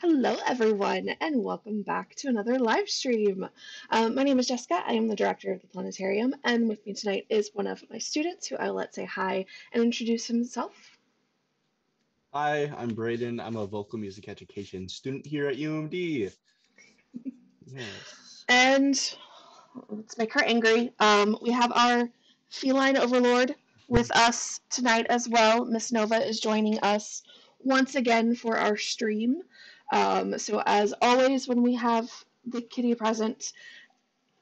Hello, everyone, and welcome back to another live stream. Um, my name is Jessica. I am the director of the planetarium, and with me tonight is one of my students who I will let say hi and introduce himself. Hi, I'm Braden. I'm a vocal music education student here at UMD. yes. And let's make her angry. Um, we have our feline overlord with us tonight as well. Miss Nova is joining us once again for our stream. Um, so as always, when we have the kitty present,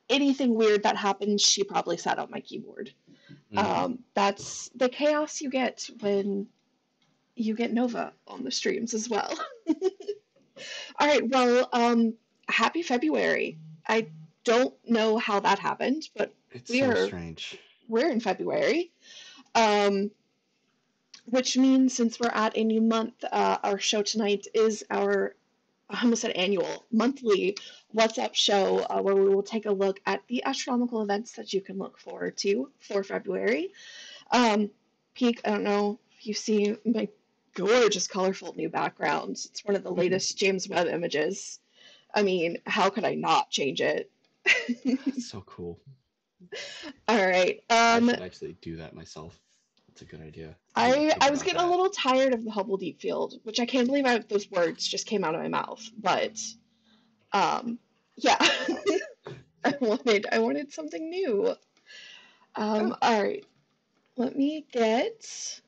anything weird that happens, she probably sat on my keyboard. Mm-hmm. Um, that's the chaos you get when you get Nova on the streams as well. All right, well, um, happy February. I don't know how that happened, but it's we so are strange. We're in February. Um, which means since we're at a new month, uh, our show tonight is our I almost said annual, monthly What's Up show, uh, where we will take a look at the astronomical events that you can look forward to for February. Um, Peak, I don't know if you see my gorgeous, colorful new background. It's one of the mm-hmm. latest James Webb images. I mean, how could I not change it? so cool. All right. Um, I should actually do that myself. That's a good idea. I, I was getting that. a little tired of the Hubble Deep Field, which I can't believe I, those words just came out of my mouth. But, um, yeah, I wanted I wanted something new. Um, oh. all right, let me get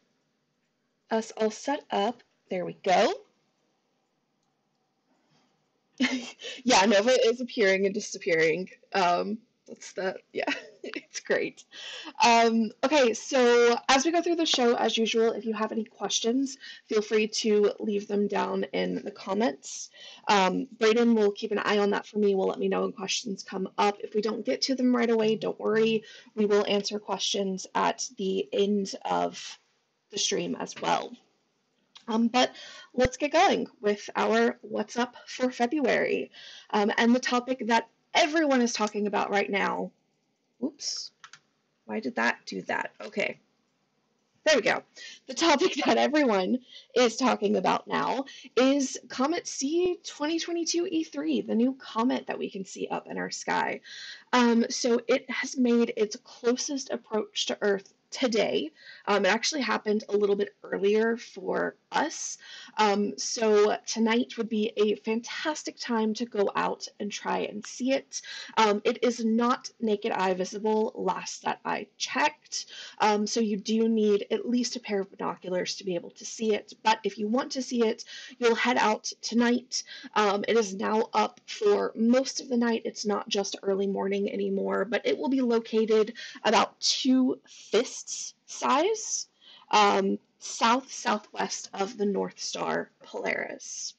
us all set up. There we go. yeah, Nova is appearing and disappearing. Um, that's the yeah it's great um, okay so as we go through the show as usual if you have any questions feel free to leave them down in the comments um, braden will keep an eye on that for me will let me know when questions come up if we don't get to them right away don't worry we will answer questions at the end of the stream as well um, but let's get going with our What's Up for February. Um, and the topic that everyone is talking about right now. Oops. Why did that do that? Okay. There we go. The topic that everyone is talking about now is Comet C 2022 E3, the new comet that we can see up in our sky. Um, so it has made its closest approach to Earth today. Um, it actually happened a little bit earlier for us. Um, so tonight would be a fantastic time to go out and try and see it. Um, it is not naked eye visible last that I checked. Um, so you do need at least a pair of binoculars to be able to see it. But if you want to see it, you'll head out tonight. Um, it is now up for most of the night. It's not just early morning anymore, but it will be located about two fists size, um, south southwest of the North Star Polaris.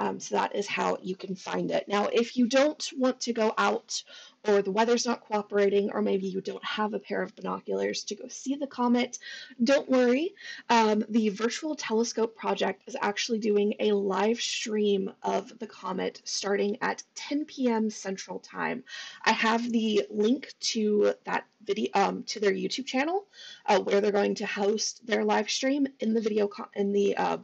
Um, so that is how you can find it. Now, if you don't want to go out or the weather's not cooperating, or maybe you don't have a pair of binoculars to go see the comet, don't worry. Um, the Virtual Telescope Project is actually doing a live stream of the comet starting at 10 p.m. Central Time. I have the link to that video um, to their YouTube channel uh, where they're going to host their live stream in the video in the uh,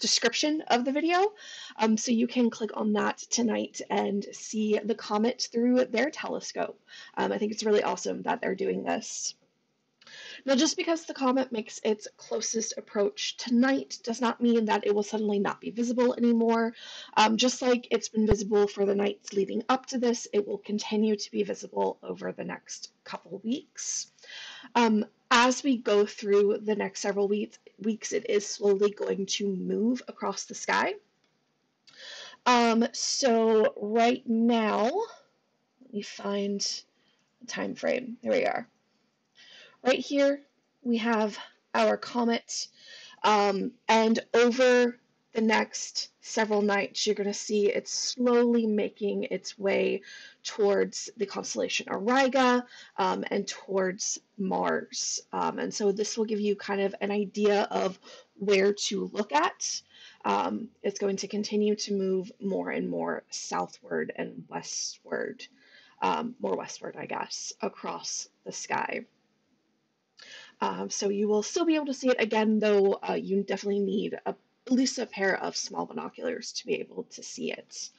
description of the video. Um, so you can click on that tonight and see the comet through their telescope. Um, I think it's really awesome that they're doing this. Now, just because the comet makes its closest approach tonight does not mean that it will suddenly not be visible anymore. Um, just like it's been visible for the nights leading up to this, it will continue to be visible over the next couple weeks. Um, as we go through the next several weeks, weeks, it is slowly going to move across the sky. Um, so right now, let me find the time frame. There we are. Right here, we have our comet, um, and over the next several nights, you're going to see it slowly making its way towards the constellation Auriga um, and towards Mars. Um, and so this will give you kind of an idea of where to look at. Um, it's going to continue to move more and more southward and westward, um, more westward, I guess, across the sky. Um, so you will still be able to see it again, though uh, you definitely need a at least a pair of small binoculars to be able to see it.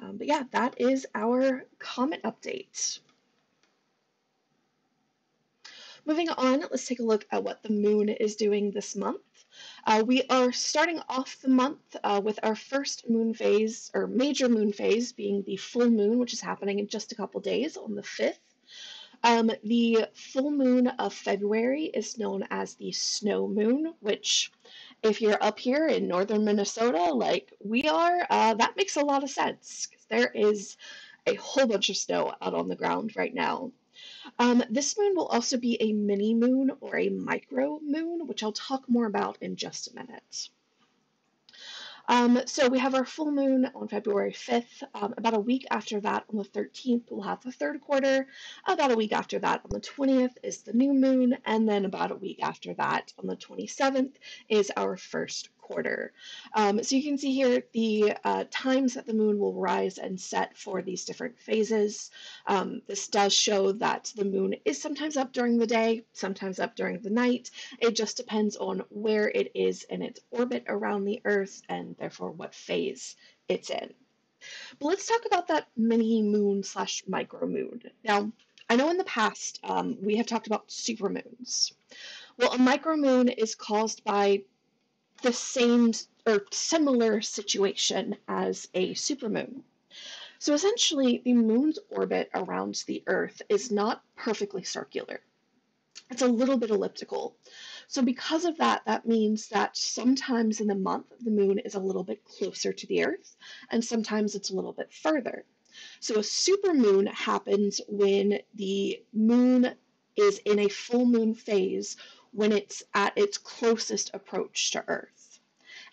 Um, but yeah, that is our comet update. Moving on, let's take a look at what the moon is doing this month. Uh, we are starting off the month uh, with our first moon phase, or major moon phase, being the full moon, which is happening in just a couple days on the 5th. Um, the full moon of February is known as the snow moon, which, if you're up here in northern Minnesota, like we are, uh, that makes a lot of sense. There is a whole bunch of snow out on the ground right now. Um, this moon will also be a mini moon or a micro moon, which I'll talk more about in just a minute. Um, so we have our full moon on February 5th. Um, about a week after that, on the 13th, we'll have the third quarter. About a week after that, on the 20th, is the new moon. And then about a week after that, on the 27th, is our first quarter. Um, so you can see here the uh, times that the moon will rise and set for these different phases. Um, this does show that the moon is sometimes up during the day, sometimes up during the night. It just depends on where it is in its orbit around the Earth and therefore what phase it's in. But let's talk about that mini moon slash micro moon. Now, I know in the past um, we have talked about supermoons. Well, a micromoon is caused by the same or similar situation as a supermoon. So essentially, the moon's orbit around the Earth is not perfectly circular. It's a little bit elliptical. So because of that, that means that sometimes in the month the moon is a little bit closer to the Earth, and sometimes it's a little bit further. So a supermoon happens when the moon is in a full moon phase when it's at its closest approach to Earth.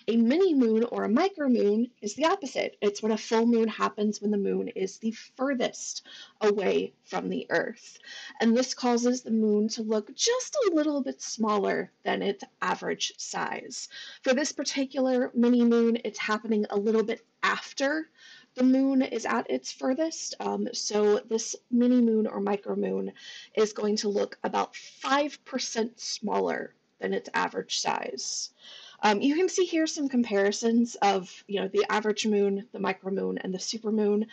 A mini moon or a micromoon is the opposite. It's when a full moon happens when the moon is the furthest away from the Earth. And this causes the moon to look just a little bit smaller than its average size. For this particular mini moon, it's happening a little bit after the moon is at its furthest. Um, so this mini moon or micro moon is going to look about 5% smaller than its average size. Um, you can see here some comparisons of you know the average moon, the micro moon, and the super moon.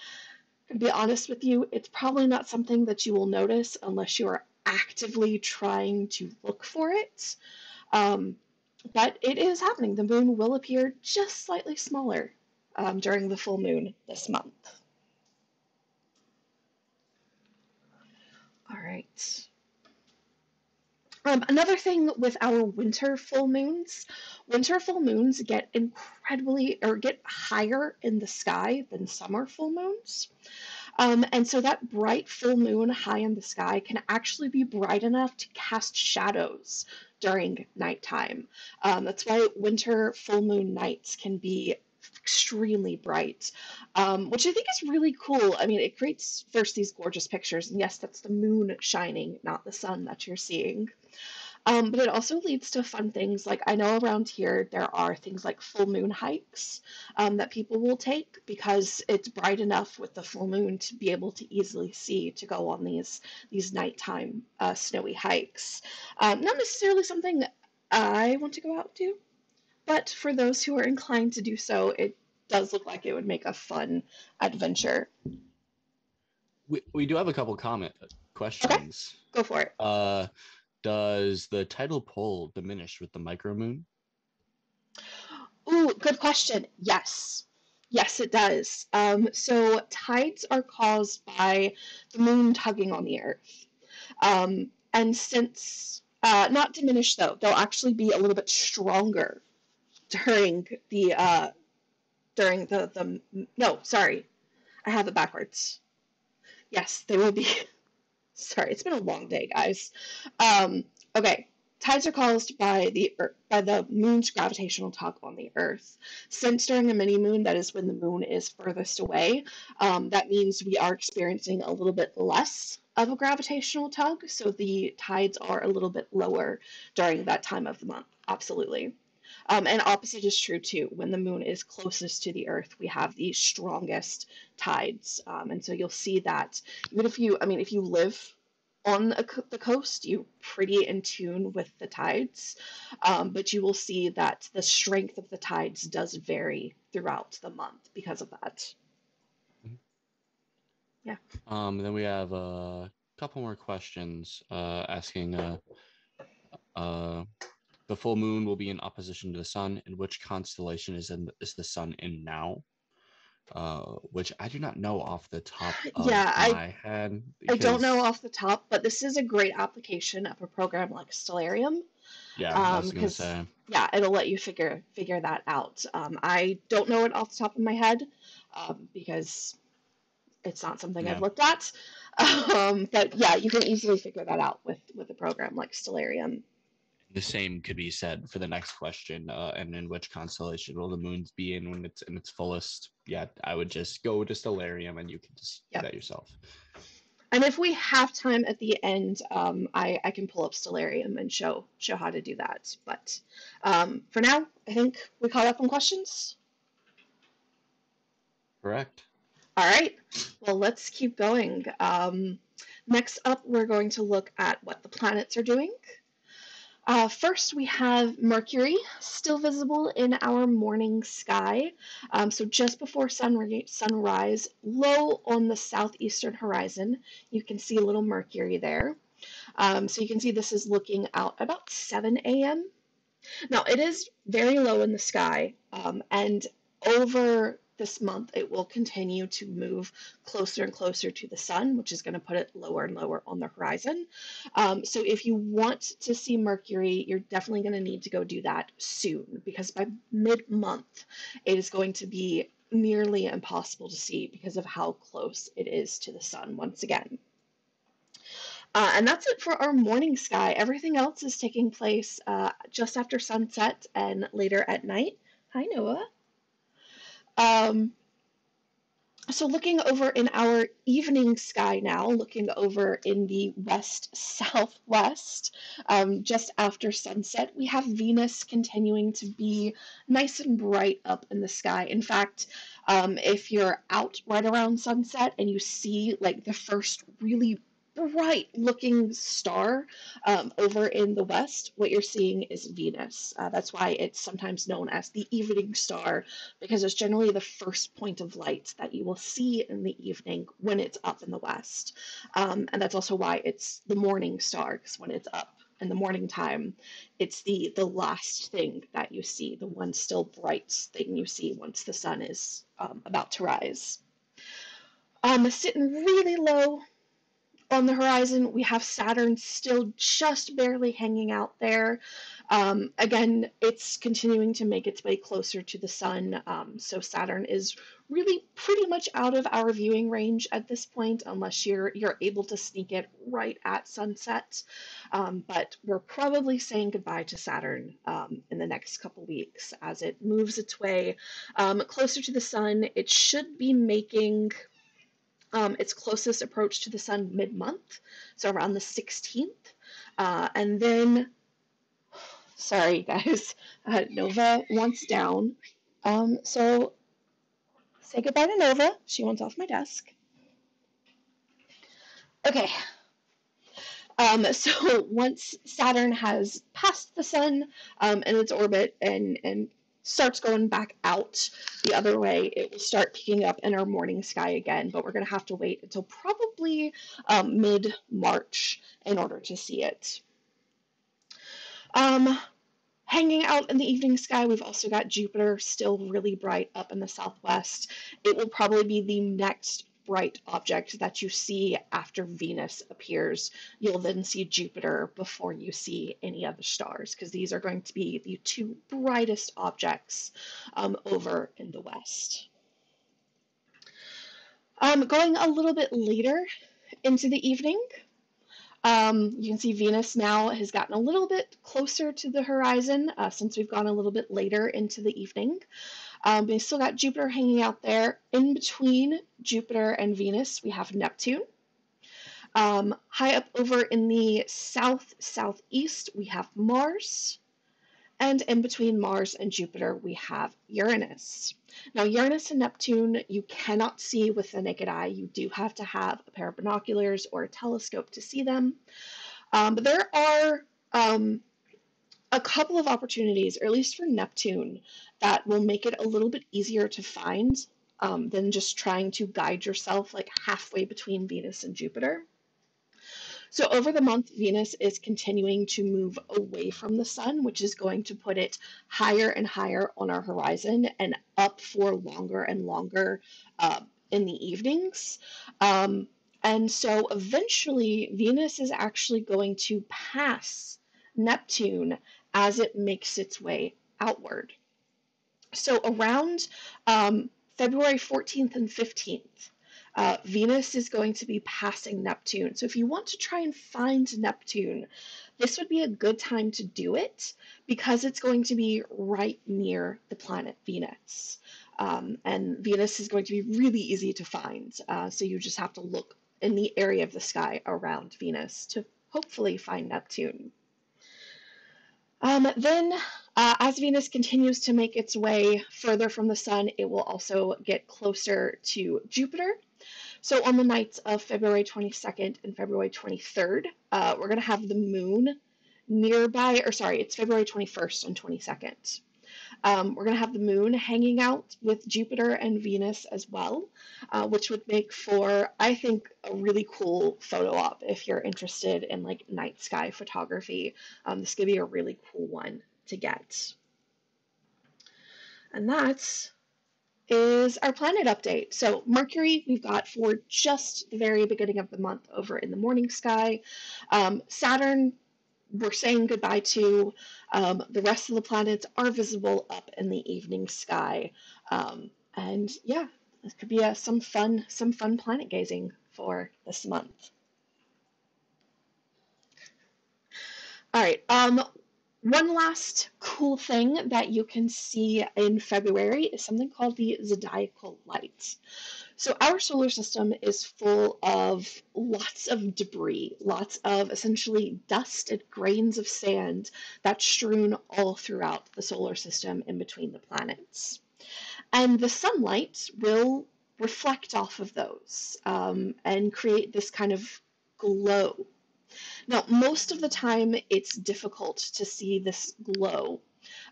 To be honest with you, it's probably not something that you will notice unless you are actively trying to look for it. Um, but it is happening. The moon will appear just slightly smaller um, during the full moon this month. All right. Um, another thing with our winter full moons, winter full moons get incredibly or get higher in the sky than summer full moons. Um, and so that bright full moon high in the sky can actually be bright enough to cast shadows during nighttime. Um, that's why winter full moon nights can be extremely bright, um, which I think is really cool. I mean, it creates first these gorgeous pictures, and yes, that's the moon shining, not the sun that you're seeing. Um, but it also leads to fun things like I know around here there are things like full moon hikes um, that people will take because it's bright enough with the full moon to be able to easily see to go on these these nighttime uh, snowy hikes. Um, not necessarily something I want to go out to, but for those who are inclined to do so, it does look like it would make a fun adventure. We, we do have a couple comment questions. Okay, go for it. Uh, does the tidal pole diminish with the micromoon? Ooh, good question. Yes. Yes, it does. Um, so tides are caused by the moon tugging on the earth. Um, and since, uh, not diminish though, they'll actually be a little bit stronger during the uh, during the the no sorry. I have it backwards. Yes they will be. Sorry it's been a long day guys. Um, okay. Tides are caused by the by the moon's gravitational tug on the earth. Since during a mini moon that is when the moon is furthest away um, that means we are experiencing a little bit less of a gravitational tug so the tides are a little bit lower during that time of the month. Absolutely um, and opposite is true too. When the moon is closest to the Earth, we have the strongest tides. Um, and so you'll see that even if you, I mean, if you live on the coast, you're pretty in tune with the tides, um, but you will see that the strength of the tides does vary throughout the month because of that. Mhm. Yeah. Um, then we have a couple more questions uh, asking uh, uh, the full moon will be in opposition to the sun. In which constellation is in, is the sun in now? Uh, which I do not know off the top of Yeah, I my head I don't know off the top, but this is a great application of a program like Stellarium. yeah, I Um, was gonna because say yeah, it'll let you figure figure that out. Um, I don't know it off the top of my head, um, because it's not something I've looked at. Um, but yeah, you can easily figure that out with with a program like Stellarium. The same could be said for the next question. Uh, and in which constellation will the moons be in when it's in its fullest? Yeah, I would just go to Stellarium and you can just do that yourself. And if we have time at the end, um, I, I can pull up Stellarium and show show how to do that. But um, for now, I think we caught up on questions. Correct. All right. Well, let's keep going. Um, next up, we're going to look at what the planets are doing. Uh, first, we have Mercury still visible in our morning sky. Um, so just before sunri- sunrise, low on the southeastern horizon, you can see a little Mercury there. Um, so you can see this is looking out about 7 a.m. Now, it is very low in the sky, um, and over this month, it will continue to move closer and closer to the sun, which is going to put it lower and lower on the horizon. Um, so, if you want to see Mercury, you're definitely going to need to go do that soon because by mid month, it is going to be nearly impossible to see because of how close it is to the sun once again. Uh, and that's it for our morning sky. Everything else is taking place uh, just after sunset and later at night. Hi, Noah. Um, so looking over in our evening sky now, looking over in the west southwest, um, just after sunset, we have Venus continuing to be nice and bright up in the sky. In fact, um, if you're out right around sunset and you see like the first really bright looking star um, over in the west, what you're seeing is Venus. Uh, that's why it's sometimes known as the evening star, because it's generally the first point of light that you will see in the evening when it's up in the west. Um, and that's also why it's the morning star, because when it's up in the morning time, it's the, the last thing that you see, the one still bright thing you see once the sun is um, about to rise. Um, sitting really low on the horizon, we have Saturn still just barely hanging out there. Um, again, it's continuing to make its way closer to the sun, um, so Saturn is really pretty much out of our viewing range at this point, unless you're you're able to sneak it right at sunset. Um, but we're probably saying goodbye to Saturn um, in the next couple weeks as it moves its way um, closer to the sun. It should be making um, its closest approach to the sun mid month, so around the 16th. Uh, and then, sorry guys, uh, Nova wants down. Um, so say goodbye to Nova. She wants off my desk. Okay. Um, so once Saturn has passed the sun um, in its orbit and, and starts going back out the other way, it will start picking up in our morning sky again, but we're going to have to wait until probably um, mid March in order to see it. Um, hanging out in the evening sky, we've also got Jupiter still really bright up in the southwest. It will probably be the next bright object that you see after Venus appears. You'll then see Jupiter before you see any other stars, because these are going to be the two brightest objects um, over in the west. Um, going a little bit later into the evening, um, you can see Venus now has gotten a little bit closer to the horizon uh, since we've gone a little bit later into the evening. Um, we still got Jupiter hanging out there. In between Jupiter and Venus, we have Neptune. Um, high up over in the south southeast, we have Mars. And in between Mars and Jupiter, we have Uranus. Now, Uranus and Neptune, you cannot see with the naked eye. You do have to have a pair of binoculars or a telescope to see them. Um, but there are um, a couple of opportunities, or at least for Neptune, that will make it a little bit easier to find um, than just trying to guide yourself like halfway between Venus and Jupiter. So over the month, Venus is continuing to move away from the sun, which is going to put it higher and higher on our horizon and up for longer and longer uh, in the evenings. Um, and so eventually, Venus is actually going to pass Neptune as it makes its way outward. So around um, February 14th and 15th, uh, Venus is going to be passing Neptune. So if you want to try and find Neptune, this would be a good time to do it because it's going to be right near the planet Venus. Um, and Venus is going to be really easy to find. Uh, so you just have to look in the area of the sky around Venus to hopefully find Neptune. Um, then, uh, as Venus continues to make its way further from the Sun, it will also get closer to Jupiter. So on the nights of February 22nd and February 23rd, uh, we're going to have the moon nearby, or sorry, it's February 21st and 22nd. Um, we're going to have the moon hanging out with Jupiter and Venus as well, uh, which would make for, I think, a really cool photo op if you're interested in like night sky photography. Um, this could be a really cool one to get. And that's is our planet update. So Mercury, we've got for just the very beginning of the month over in the morning sky. Um, Saturn, we're saying goodbye to. Um, the rest of the planets are visible up in the evening sky. Um, and yeah, this could be a, some fun, some fun planet gazing for this month. All right. Um, one last cool thing that you can see in February is something called the zodiacal light. So, our solar system is full of lots of debris, lots of essentially dust and grains of sand that's strewn all throughout the solar system in between the planets. And the sunlight will reflect off of those um, and create this kind of glow now, most of the time it's difficult to see this glow,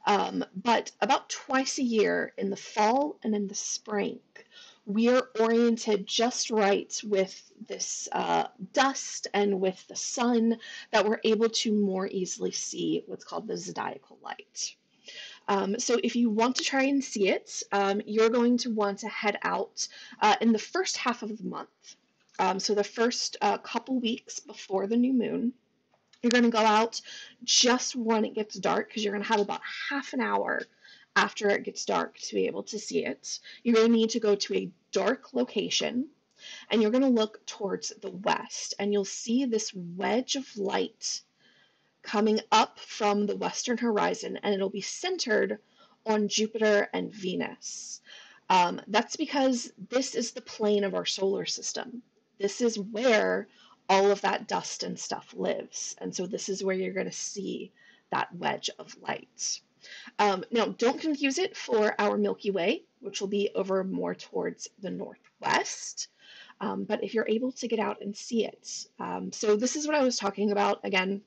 um, but about twice a year in the fall and in the spring, we are oriented just right with this uh, dust and with the sun that we're able to more easily see what's called the zodiacal light. Um, so if you want to try and see it, um, you're going to want to head out uh, in the first half of the month. Um, so the first uh, couple weeks before the new moon, you're going to go out just when it gets dark because you're going to have about half an hour after it gets dark to be able to see it. You're going to need to go to a dark location and you're going to look towards the west and you'll see this wedge of light coming up from the western horizon and it'll be centered on Jupiter and Venus. Um, that's because this is the plane of our solar system this is where all of that dust and stuff lives. And so this is where you're going to see that wedge of light. Um, now, don't confuse it for our Milky Way, which will be over more towards the northwest. Um, but if you're able to get out and see it. Um, so this is what I was talking about. Again,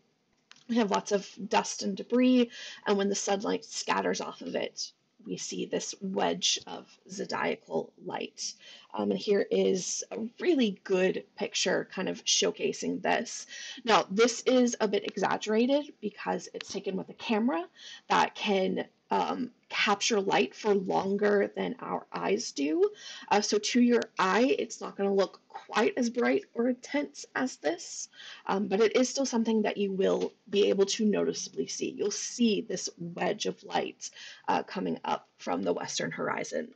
we have lots of dust and debris, and when the sunlight scatters off of it, we see this wedge of zodiacal light. Um, and here is a really good picture kind of showcasing this. Now, this is a bit exaggerated because it's taken with a camera that can um, capture light for longer than our eyes do. Uh, so to your eye, it's not going to look quite as bright or intense as this, um, but it is still something that you will be able to noticeably see. You'll see this wedge of light uh, coming up from the western horizon.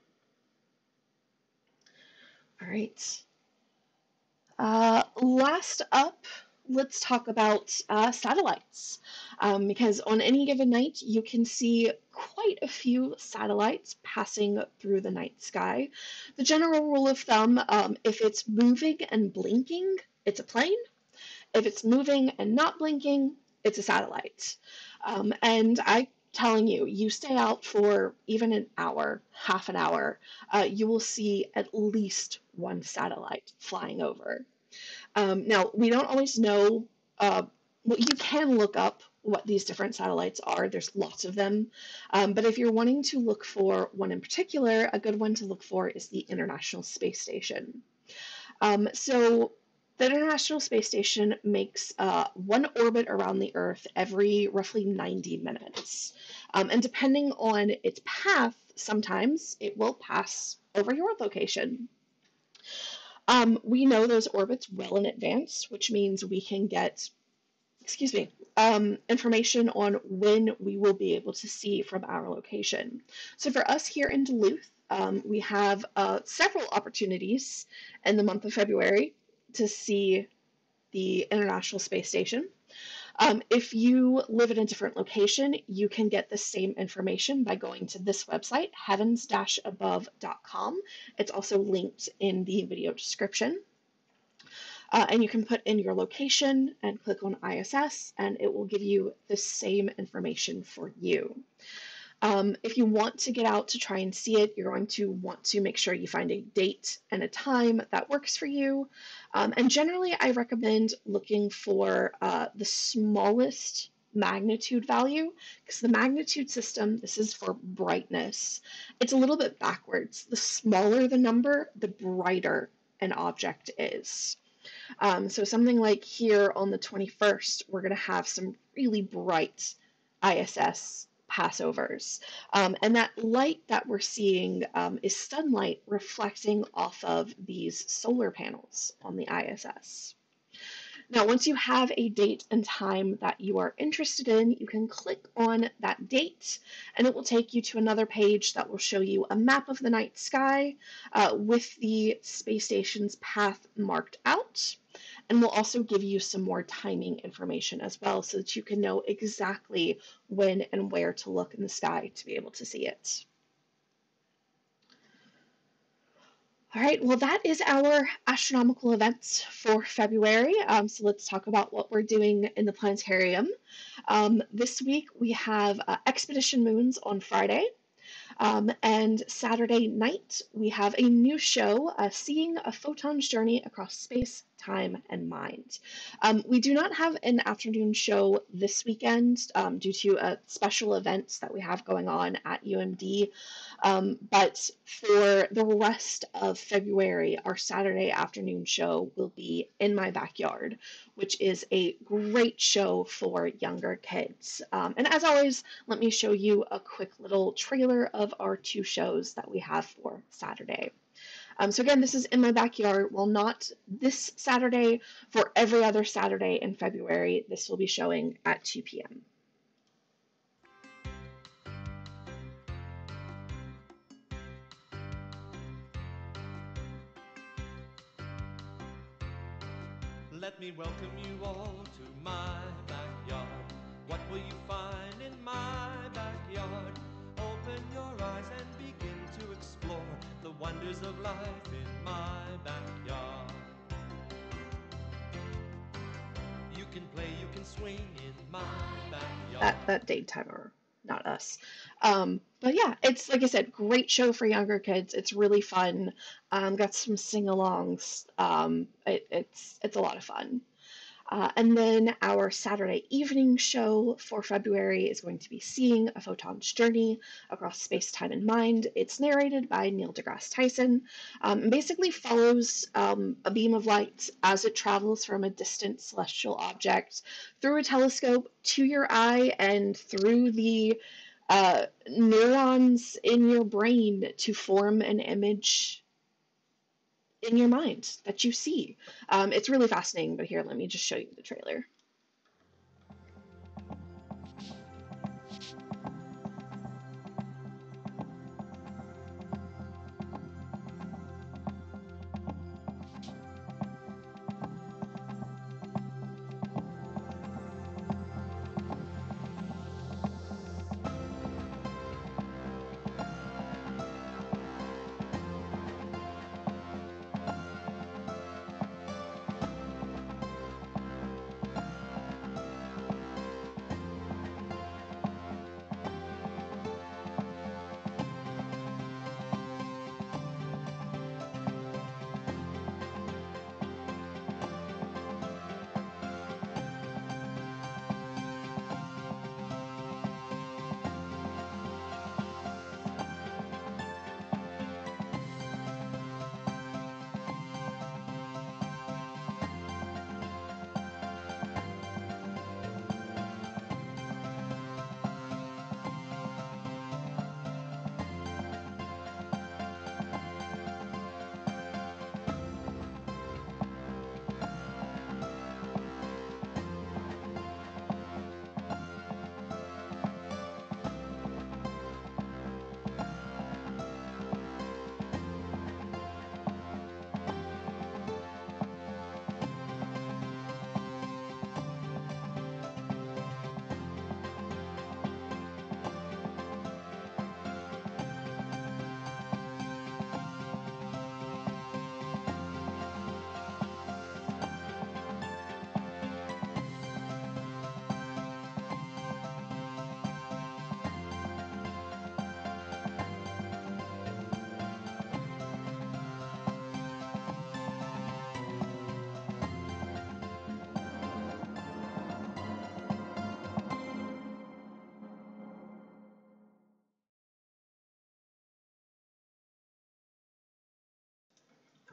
All right. Uh, last up, let's talk about uh, satellites. Um, because on any given night, you can see quite a few satellites passing through the night sky. The general rule of thumb um, if it's moving and blinking, it's a plane. If it's moving and not blinking, it's a satellite. Um, and I'm telling you, you stay out for even an hour, half an hour, uh, you will see at least one satellite flying over. Um, now, we don't always know, uh, well, you can look up what these different satellites are. There's lots of them. Um, but if you're wanting to look for one in particular, a good one to look for is the International Space Station. Um, so the International Space Station makes uh, one orbit around the Earth every roughly 90 minutes. Um, and depending on its path, sometimes it will pass over your location. Um, we know those orbits well in advance, which means we can get, excuse me, um, information on when we will be able to see from our location. So for us here in Duluth, um, we have uh, several opportunities in the month of February to see the International Space Station. Um, if you live in a different location, you can get the same information by going to this website, heavens-above.com. It's also linked in the video description. Uh, and you can put in your location and click on ISS, and it will give you the same information for you. Um, if you want to get out to try and see it, you're going to want to make sure you find a date and a time that works for you. Um, and generally, I recommend looking for uh, the smallest magnitude value because the magnitude system, this is for brightness, it's a little bit backwards. The smaller the number, the brighter an object is. Um, so something like here on the 21st, we're going to have some really bright ISS passovers. Um, and that light that we're seeing um, is sunlight reflecting off of these solar panels on the ISS. Now, once you have a date and time that you are interested in, you can click on that date and it will take you to another page that will show you a map of the night sky uh, with the space station's path marked out and we'll also give you some more timing information as well so that you can know exactly when and where to look in the sky to be able to see it. All right, well, that is our astronomical events for February. Um, so let's talk about what we're doing in the planetarium. Um, this week we have uh, Expedition Moons on Friday. Um, and Saturday night, we have a new show, uh, Seeing a Photon's Journey Across Space, Time, and Mind. Um, we do not have an afternoon show this weekend um, due to uh, special events that we have going on at UMD. Um, but for the rest of February, our Saturday afternoon show will be In My Backyard, which is a great show for younger kids. Um, and as always, let me show you a quick little trailer of our two shows that we have for Saturday. Um, so again, this is in my backyard. Well, not this Saturday, for every other Saturday in February, this will be showing at 2 p.m. Let me welcome you all to my backyard. What will you find in my wonders of life in my backyard. You can play, you can swing in my backyard. That that date timer, not us. Um, but yeah, it's like I said, great show for younger kids. It's really fun. Um, got some sing-alongs. Um, it, it's it's a lot of fun. Uh, and then our Saturday evening show for February is going to be Seeing a Photon's Journey Across Space, Time, and Mind. It's narrated by Neil deGrasse Tyson um, and basically follows um, a beam of light as it travels from a distant celestial object through a telescope to your eye and through the uh, neurons in your brain to form an image in your mind that you see. Um, it's really fascinating, but here, let me just show you the trailer.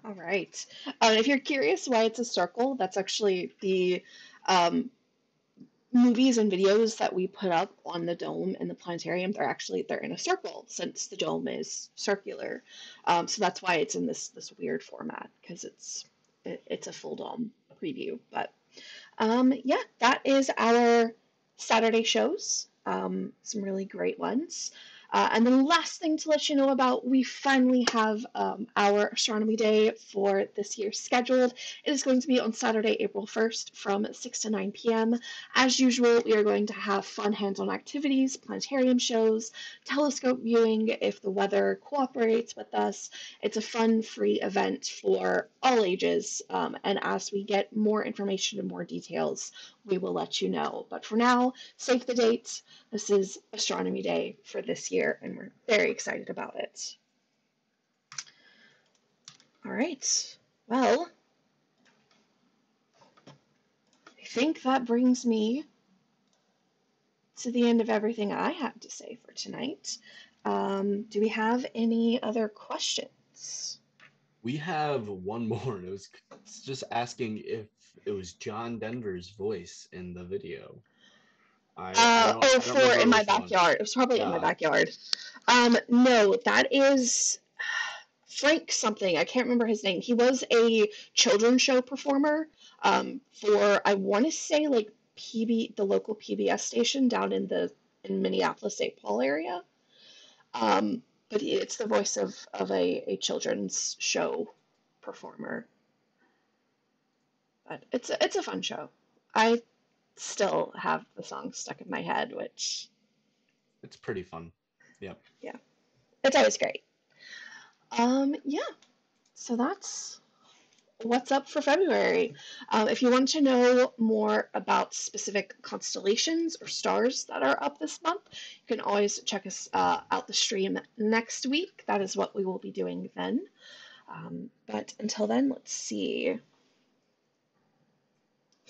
All right. Uh, if you're curious why it's a circle, that's actually the um, movies and videos that we put up on the dome and the planetarium. They're actually they're in a circle since the dome is circular. Um, so that's why it's in this this weird format because it's it, it's a full dome preview. But um, yeah, that is our Saturday shows. Um, some really great ones. Uh, and then last thing to let you know about, we finally have um, our astronomy day for this year scheduled. It is going to be on Saturday, April 1st from 6 to 9 p.m. As usual, we are going to have fun hands-on activities, planetarium shows, telescope viewing if the weather cooperates with us. It's a fun, free event for all ages. Um, and as we get more information and more details, we will let you know. But for now, save the dates. This is Astronomy Day for this year and we're very excited about it. All right, well, I think that brings me to the end of everything I have to say for tonight. Um, do we have any other questions? We have one more. It was just asking if it was John Denver's voice in the video. I, uh, I oh, for in my backyard. One. It was probably in my backyard. Um, no, that is Frank something. I can't remember his name. He was a children's show performer um, for I want to say like PB the local PBS station down in the in Minneapolis St. Paul area. Um, but it's the voice of of a, a children's show performer. But it's a, it's a fun show. I still have the song stuck in my head, which it's pretty fun. Yep. Yeah. It's always great. Um, yeah. So that's what's up for February. Um, if you want to know more about specific constellations or stars that are up this month, you can always check us uh, out the stream next week. That is what we will be doing then. Um, but until then, let's see.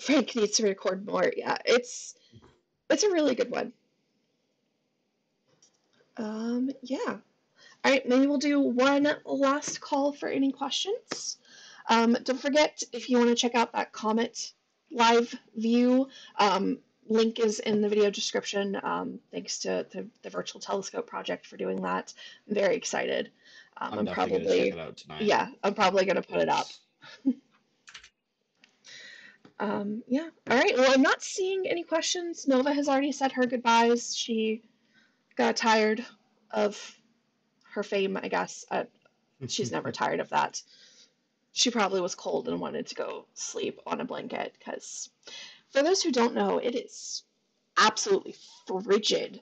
Frank needs to record more. Yeah, it's it's a really good one. Um, yeah. All right, maybe we'll do one last call for any questions. Um, don't forget, if you want to check out that Comet live view, um, link is in the video description. Um, thanks to, to, the Virtual Telescope Project for doing that. I'm very excited. Um, I'm, I'm probably, yeah, I'm probably going to put it up. Um, yeah. All right. Well, I'm not seeing any questions. Nova has already said her goodbyes. She got tired of her fame, I guess. Uh, she's never tired of that. She probably was cold and wanted to go sleep on a blanket because, for those who don't know, it is absolutely frigid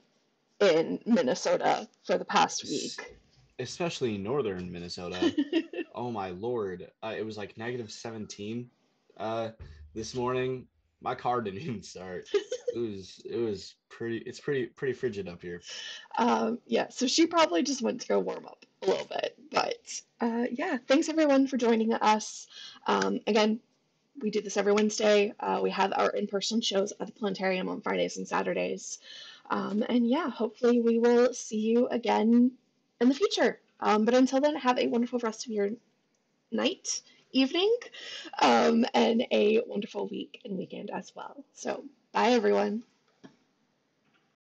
in Minnesota for the past week. Especially northern Minnesota. oh my lord. Uh, it was like negative 17 uh, this morning my car didn't even start. it was it was pretty it's pretty pretty frigid up here. Um, yeah, so she probably just went to go warm up a little bit. But uh, yeah, thanks everyone for joining us. Um, again, we do this every Wednesday. Uh, we have our in-person shows at the planetarium on Fridays and Saturdays. Um, and yeah, hopefully we will see you again in the future. Um, but until then, have a wonderful rest of your night evening um, and a wonderful week and weekend as well. So, bye everyone.